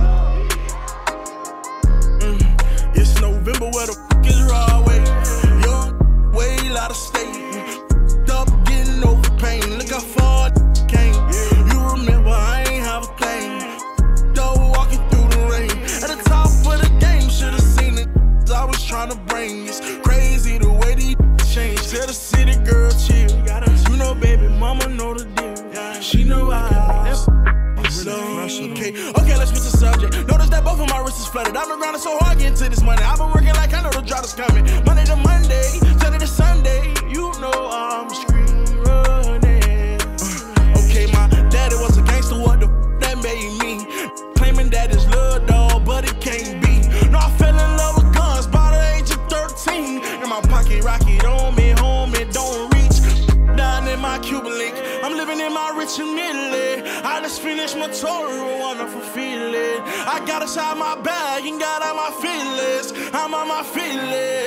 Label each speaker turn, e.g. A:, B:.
A: Oh? Mm, It's November, where the trying to bring. It's crazy the way these change. Tell the city girl chill. You know, baby, mama know the deal. She know I. Okay, okay, let's switch the subject. Notice that both of my wrists is flooded. I've been grinding so hard getting to this money. I've been working like I know the drop is coming. Monday to Monday, Sunday to Sunday. You know I'm. Uh, okay, my daddy was a gangster. What the f- that made me? Claiming that it's love, dog, but it can't be. I just finished my tour, a wonderful feeling. I got inside my bag and got out my feelings. I'm on my feelings.